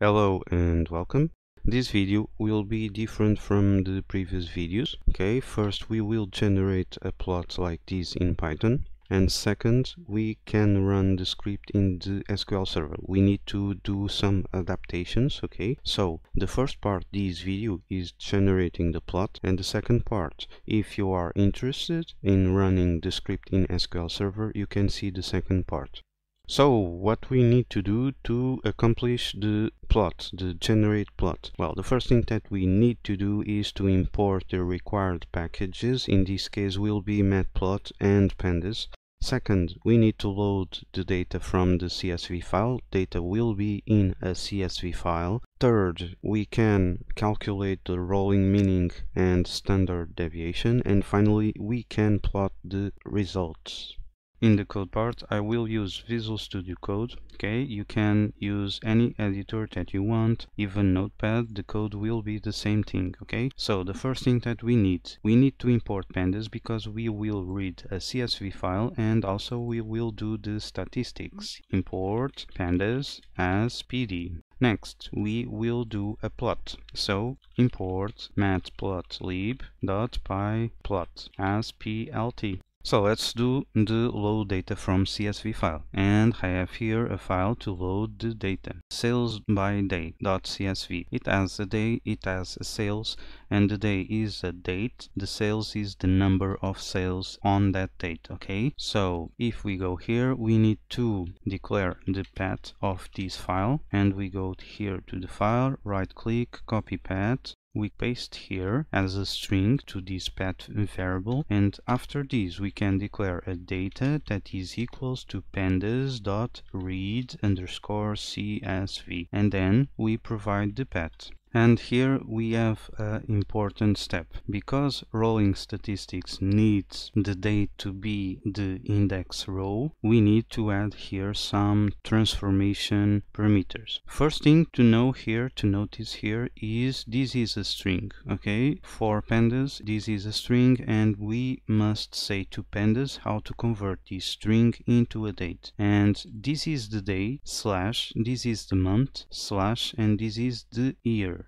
Hello and welcome. This video will be different from the previous videos. Okay, first we will generate a plot like this in Python and second we can run the script in the SQL Server. We need to do some adaptations, okay? So the first part this video is generating the plot and the second part if you are interested in running the script in SQL Server you can see the second part. So what we need to do to accomplish the plot, the generate plot? Well, the first thing that we need to do is to import the required packages. In this case will be matplot and pandas. Second, we need to load the data from the CSV file. Data will be in a CSV file. Third, we can calculate the rolling meaning and standard deviation. And finally, we can plot the results. In the code part, I will use Visual Studio Code. Okay, you can use any editor that you want, even Notepad, the code will be the same thing. Okay, so the first thing that we need, we need to import pandas because we will read a CSV file and also we will do the statistics. Import pandas as PD. Next, we will do a plot. So import matplotlib.pyplot as plt. So let's do the load data from CSV file. And I have here a file to load the data. Sales by day.csv it has a day it has a sales and the day is a date. The sales is the number of sales on that date okay? So if we go here we need to declare the path of this file. And we go here to the file right click copy path we paste here as a string to this path variable and after this we can declare a data that is equals to pandas dot read underscore csv and then we provide the path and here we have an important step. Because rolling statistics needs the date to be the index row, we need to add here some transformation parameters. First thing to know here, to notice here, is this is a string, okay? For pandas, this is a string and we must say to pandas how to convert this string into a date. And this is the day, slash, this is the month, slash, and this is the year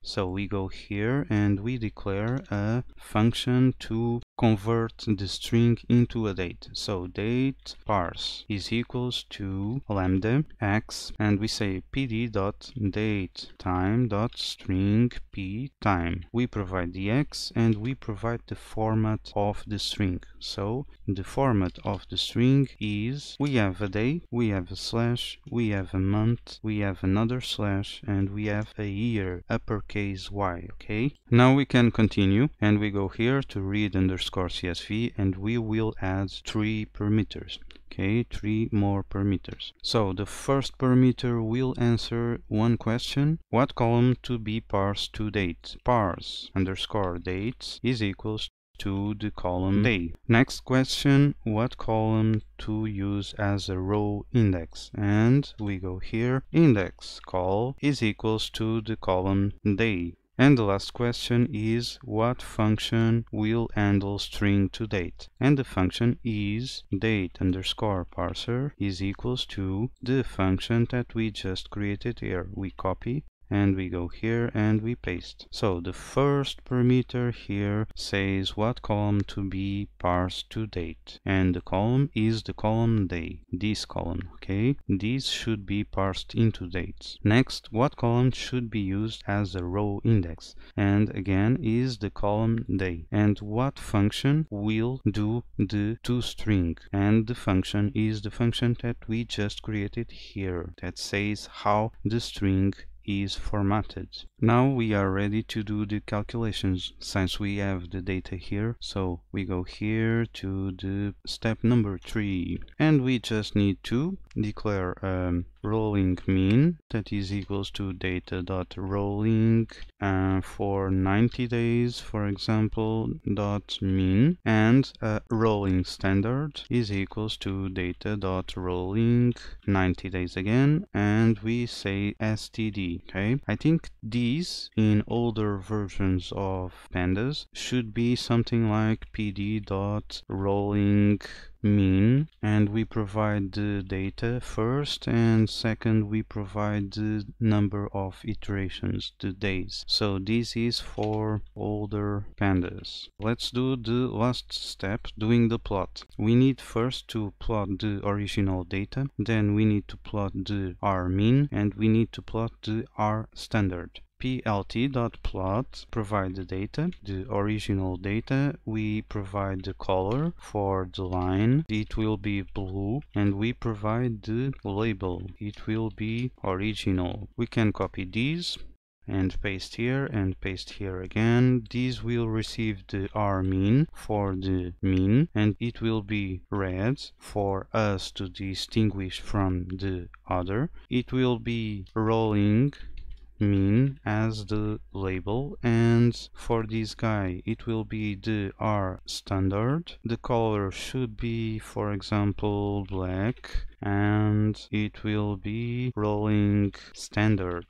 so we go here and we declare a function to convert the string into a date. So date parse is equals to lambda x and we say pd dot date time dot string p time. We provide the x and we provide the format of the string. So the format of the string is we have a day, we have a slash, we have a month, we have another slash and we have a year uppercase y. Okay. Now we can continue and we go here to read underscore CSV and we will add three parameters okay three more parameters so the first parameter will answer one question what column to be parsed to date parse underscore dates is equals to the column mm. day next question what column to use as a row index and we go here index col is equals to the column day and the last question is what function will handle string to date? And the function is date underscore parser is equals to the function that we just created here. We copy and we go here and we paste. So the first parameter here says what column to be parsed to date and the column is the column day, this column, okay? This should be parsed into dates. Next, what column should be used as a row index and again is the column day and what function will do the toString and the function is the function that we just created here that says how the string is formatted. Now we are ready to do the calculations since we have the data here. So we go here to the step number three and we just need to declare um, rolling mean. That is equals to data dot rolling uh, for 90 days for example dot mean. And uh, rolling standard is equals to data dot rolling 90 days again. And we say std okay? I think these in older versions of pandas should be something like pd dot rolling mean and we provide the data first and second we provide the number of iterations the days. So this is for older pandas. Let's do the last step doing the plot. We need first to plot the original data then we need to plot the r mean and we need to plot the r standard plt.plot provide the data, the original data, we provide the color for the line, it will be blue, and we provide the label, it will be original. We can copy these and paste here and paste here again. These will receive the R mean for the mean and it will be red for us to distinguish from the other. It will be rolling mean as the label and for this guy it will be the R standard. The color should be for example black and it will be rolling standard.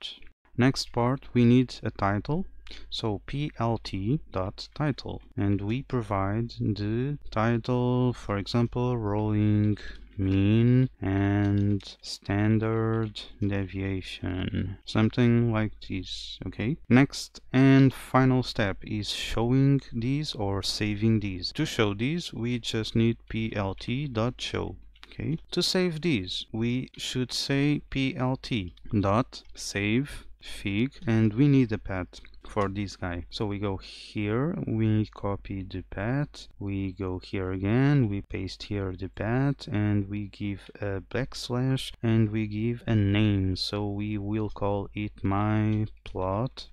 Next part we need a title. So plt dot title. And we provide the title for example rolling mean and standard deviation. Something like this okay? Next and final step is showing these or saving these. To show these we just need plt.show okay? To save these we should say plt dot save fig and we need a path for this guy. So we go here we copy the path we go here again we paste here the path and we give a backslash and we give a name. So we will call it my plot.png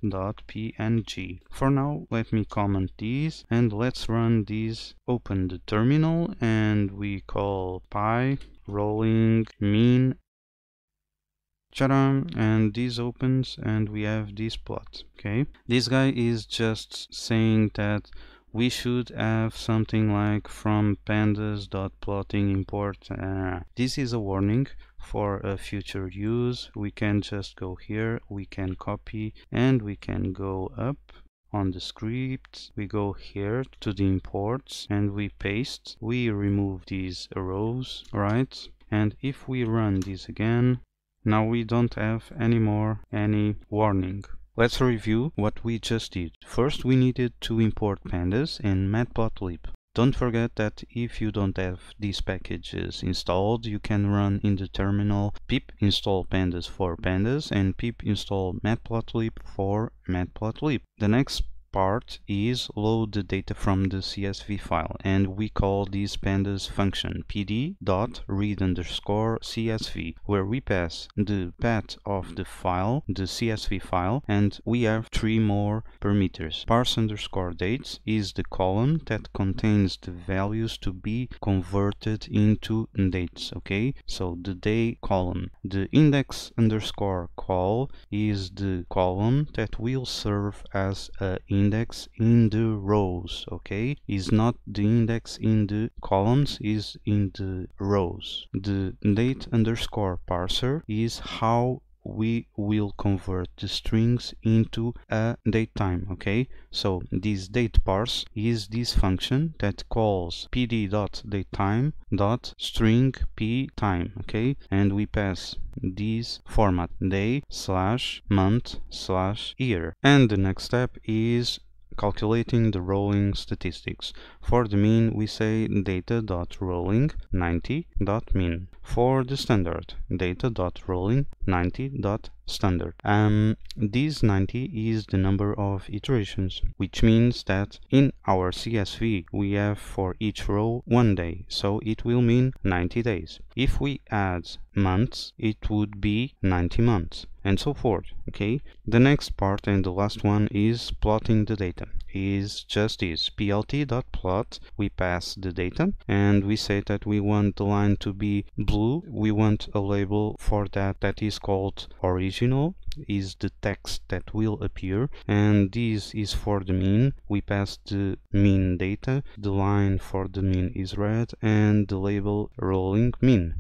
for now let me comment these and let's run this open the terminal and we call pi rolling mean Charam, and this opens and we have this plot okay? This guy is just saying that we should have something like from pandas.plotting import uh, this is a warning for a future use. We can just go here we can copy and we can go up on the script. We go here to the imports and we paste. We remove these rows right? And if we run this again now we don't have anymore any warning. Let's review what we just did. First we needed to import pandas and matplotlib. Don't forget that if you don't have these packages installed, you can run in the terminal pip install pandas for pandas and pip install matplotlib for matplotlib. The next part is load the data from the CSV file and we col this pandas function pd dot read underscore csv where we pass the path of the file the csv file and we have three more parameters. Parse underscore dates is the column that contains the values to be converted into dates okay? So the day column. The index underscore call is the column that will serve as a index in the rows okay? Is not the index in the columns is in the rows. The date underscore parser is how we will convert the strings into a date time okay? So this date parse is this function that calls pd.datetime dot string p time okay? And we pass this format day slash month slash year. And the next step is calculating the rolling statistics. For the mean, we say data.rolling 90.min. For the standard, data.rolling 90.standard. Um, this 90 is the number of iterations, which means that in our CSV we have for each row one day, so it will mean 90 days. If we add months, it would be 90 months and so forth okay? The next part and the last one is plotting the data. Is just this plt.plot we pass the data and we say that we want the line to be blue. We want a label for that that is called original is the text that will appear and this is for the mean. We pass the mean data. The line for the mean is red and the label rolling mean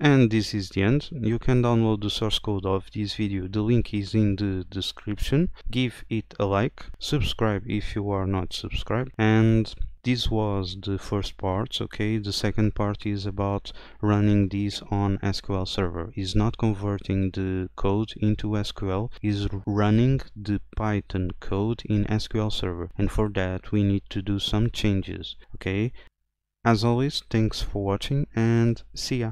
and this is the end. You can download the source code of this video. The link is in the description. Give it a like. Subscribe if you are not subscribed. And this was the first part okay the second part is about running this on SQL Server is not converting the code into SQL is running the Python code in SQL Server and for that we need to do some changes okay as always thanks for watching and see ya